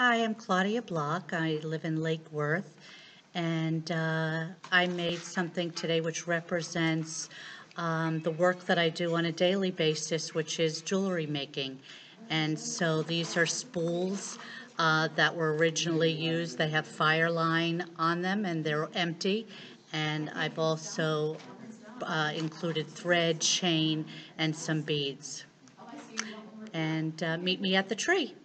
Hi, I'm Claudia Block. I live in Lake Worth, and uh, I made something today which represents um, the work that I do on a daily basis, which is jewelry making. And so these are spools uh, that were originally used. They have fire line on them, and they're empty. And I've also uh, included thread, chain, and some beads. And uh, meet me at the tree.